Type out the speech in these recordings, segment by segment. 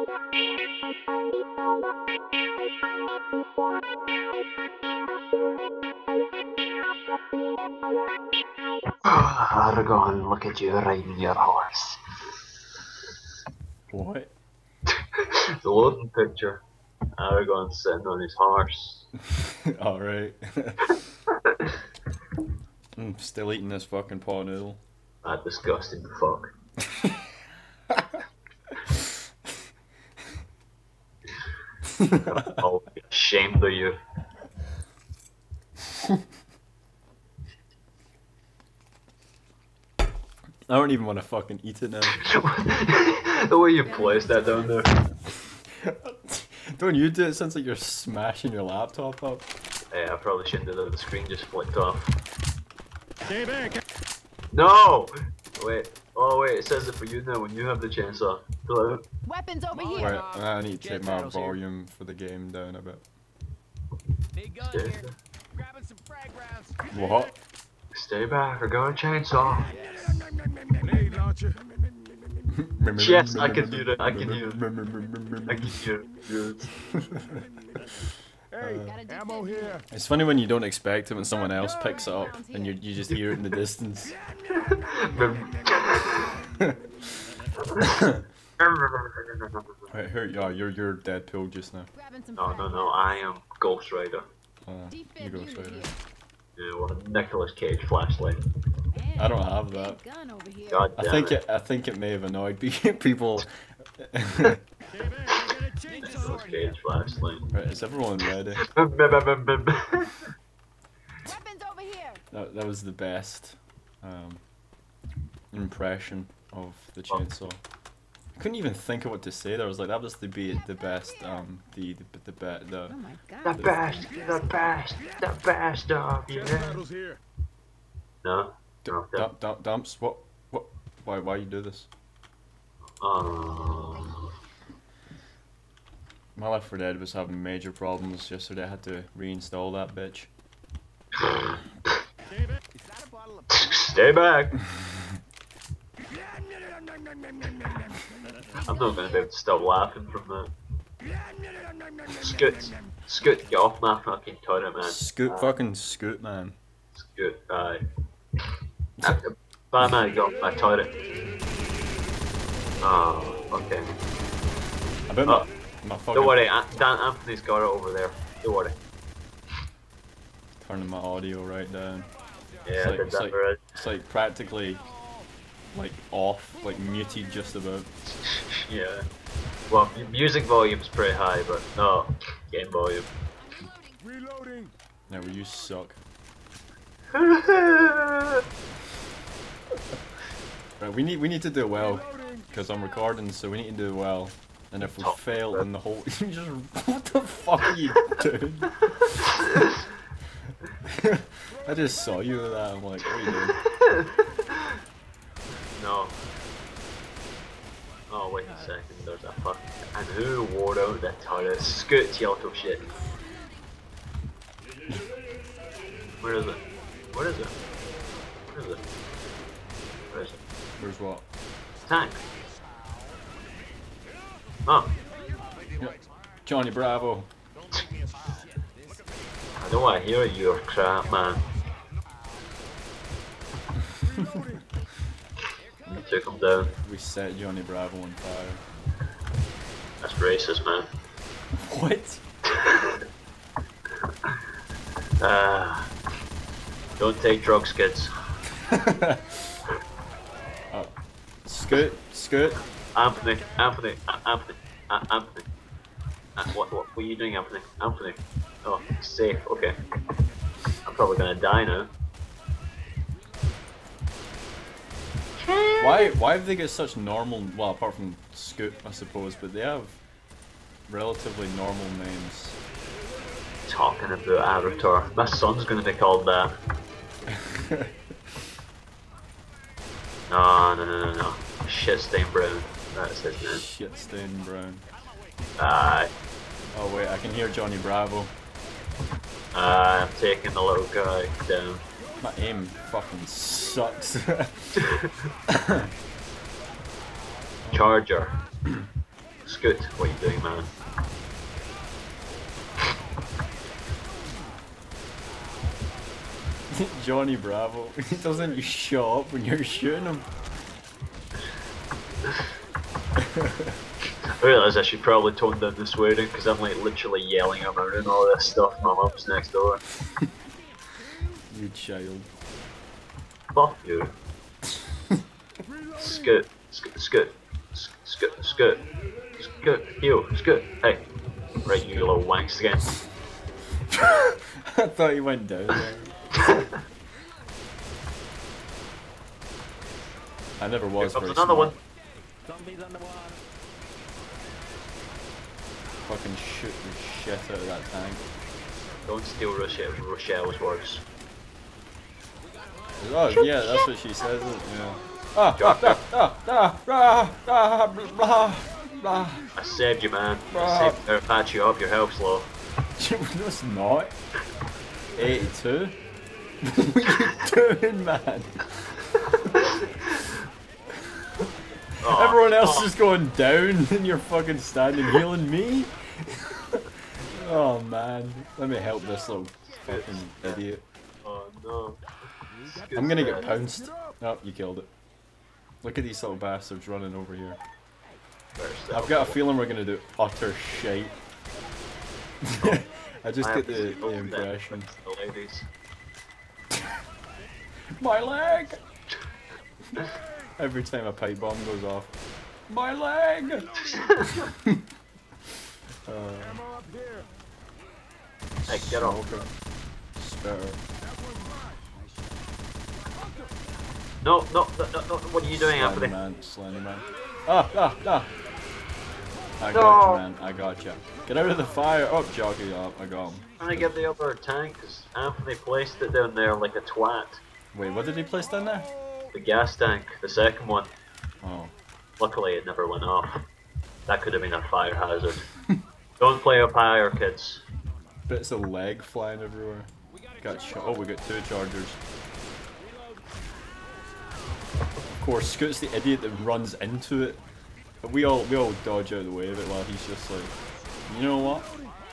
Aragorn, look at you riding your horse. What? the loading picture. Aragorn sitting on his horse. Alright. I'm still eating this fucking Pot Noodle. That disgusting fuck. I'll be ashamed of you. I don't even want to fucking eat it now. the way you placed that down there. don't you do it? Sounds like you're smashing your laptop up. Yeah, I probably shouldn't have done the screen just flicked off. Stay back. No! Wait. Oh wait, it says it for you now when you have the chainsaw. Hello? Weapons over Wait, here. I need to Jet take my battles here. volume for the game down a bit. Big gun Stay, here. Grabbing some frag rounds. What? stay back, I got a chainsaw. Grenade launcher. Yes, I can do that, I can do it. I can hear it. Hey, Gotta ammo here. It's funny when you don't expect it when someone else picks it up and you, you just hear it in the distance. Right, here you are. You're you're Deadpool just now. No, no, no, I am Ghost Rider. Uh, you Defib go unit. Yeah, what a Nicolas Cage flashlight. I don't have that. big gun over here. I think it. it. I think it may have annoyed people. Cage flashlight. right, is everyone ready? Weapons over here. That, that was the best um, impression of the chainsaw. I couldn't even think of what to say there. I was like, that was the be the best um the the the the, the Oh my the god. best, the best, the best of you. Jet. No? d- No, dump, dump, dumps. What what why why you do this? Oh. My Left 4 Dead was having major problems yesterday. I had to reinstall that bitch. Stay back. Is that a bottle of Stay back. I'm not gonna be able to stop laughing from that. Scoot, Scoot, get off my fucking toilet, man. Scoot, uh, fucking scoot, man. Scoot, aye. Batman, get off my turret. Oh, okay. I bet Oh, my, my fucking Don't worry, Dan Anthony's got it over there. Don't worry. turning my audio right down. Yeah, It's like- did it's that like- for it. It's like practically like off, like muted just about. Yeah. Well, music volume's pretty high, but no, game volume. reloading. Now you suck. Right, we need we need to do well because I'm recording, so we need to do well. And if we Top fail, then the whole just what the fuck are you doing? I just saw you with that. I'm like, what are you doing? no. Oh, wait a second, there's a fuck. And who wore out the turret? Scoot, you little shit. Where is it? Where is it? Where is it? Where is it? Where's what? Tank. Oh, Johnny Bravo. I don't want to hear your crap, man. You took him down. We set Johnny Bravo on fire. That's racist, man. What? Ah. don't take drugs, kids. uh, scoot, scoot. Anthony, Anthony, Anthony, A- Anthony. Uh, what, what, what are you doing, Anthony? Anthony. Oh, safe, okay. I'm probably gonna die now. Why why have they got such normal well apart from Scoot I suppose, but they have relatively normal names. Talking about Avatar. My son's gonna be called that. No, no, no, no, no. Shitstain Brown. That's his name. Shit stain brown. Aye. Oh wait, I can hear Johnny Bravo. Aye, I'm taking the little guy down. My aim fucking sucks. Charger. Scoot, what are you doing, man? Johnny Bravo. He doesn't show up when you're shooting him? I realise I should probably tone down the swearing because I'm like literally yelling about and all this stuff. My mum's next door. You child. Fuck you. Scoot, scoot, scoot, scoot, scoot, scoot, you, scoot. Hey, right, you little wanks again. I thought you went down. I never Here was comes very another one. smart. Zombies underwater. Fucking shoot the shit out of that tank. Don't steal Rochelle, Rochelle's words. Oh yeah, that's what she says. Isn't it? Yeah. Ah, ah, ah, ah, ah, ah, ah, blah, blah. I saved you, man. Bruh. I saved you. I patch you up. Your health's low. no, it's not. 82? what are you doing, man? Oh, Everyone else oh, is going down and you're fucking standing healing me? oh man. Let me help this little fucking idiot. Oh no. I'm gonna get pounced. Oh, you killed it. Look at these little bastards running over here. I've got a feeling we're gonna do utter shite. I just get the, the impression. The. My leg! Every time a pipe bomb goes off. My leg! uh, Ammo up. Hey, get off. smoker. Spare. No, no, no, no, no. What are you doing, Slender Anthony? man, Slender man. Ah, ah, ah! I No. got you, man. I got you. Get out of the fire. Oh, jockey up. I got him. trying to get the other tank because Anthony placed it down there like a twat. Wait, what did he place down there? The gas tank, the second one. Oh. Luckily, it never went off. That could have been a fire hazard. Don't play up higher, kids. Bits of leg flying everywhere. Got oh, we got two chargers. Of course, Scoot's the idiot that runs into it. But we all we all dodge out of the way of it while he's just like, you know what?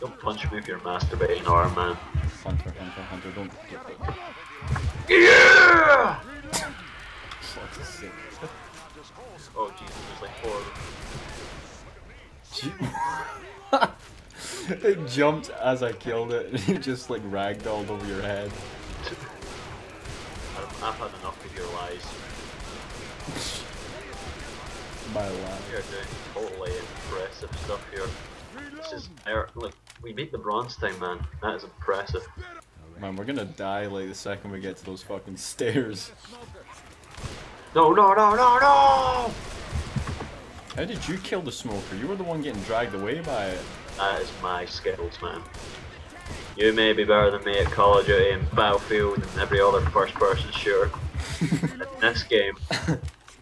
Don't punch me with your masturbating arm, man. Hunter, Hunter, Hunter, don't. don't Yeah! it jumped as I killed it, and it just like ragdolled over your head. I've, had enough of your lies. My lad. You're doing totally impressive stuff here. This is er, like we beat the bronze thing, man. That is impressive. Man, we're gonna die like the second we get to those fucking stairs. No, no, no, no, no! How did you kill the smoker? You were the one getting dragged away by it. That is my skills, man. You may be better than me at Call of Duty and Battlefield and every other first-person shooter. In this game,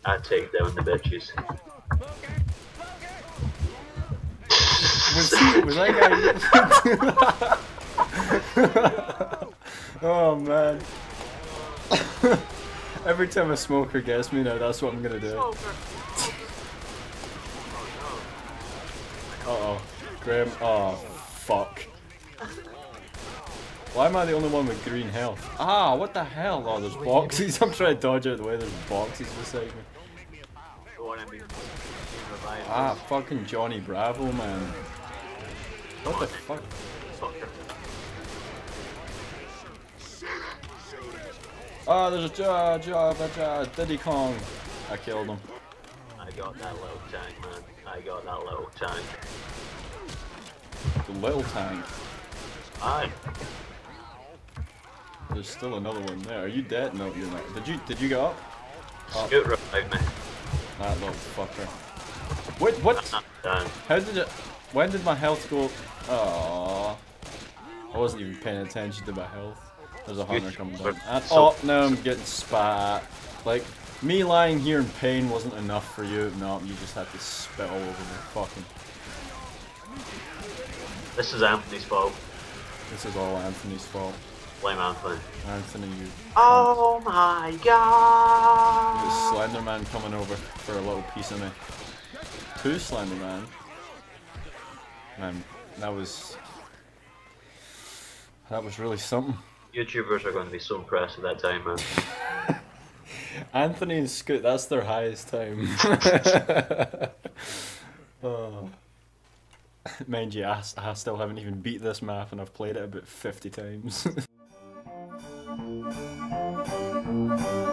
I take down the bitches. Was, he, was that guy? oh man. Every time a smoker gets me now, that's what I'm gonna do. Uh oh. Graham. Oh, fuck. Why am I the only one with green health? Ah, what the hell? Oh, there's boxes. I'm trying to dodge out the way. There's boxes beside me. Ah, fucking Johnny Bravo, man. What the fuck? Ah, there's a ja, ja, ja, ja, Diddy Kong. I killed him. I got that little tank, man. I got that little tank. The little tank. Aye. There's still another one there. Are you dead? No, you're not. Did you did you go up? Oh, Scoot revived me. that little fucker. Wait, what? How did it? When did my health go? Oh, I wasn't even paying attention to my health. There's a hunter coming down. And, oh, now I'm getting spat. Like me lying here in pain wasn't enough for you. No, you just had to spit all over me. Fucking. This is Anthony's fault. This is all Anthony's fault. Blame Anthony. Anthony, you. Oh my god! There's Slenderman coming over for a little piece of me. Two Slenderman. Man, that was that was really something. YouTubers are going to be so impressed with that time, man. Anthony and Scoot, that's their highest time. oh. Mind you, I, I still haven't even beat this map and I've played it about 50 times.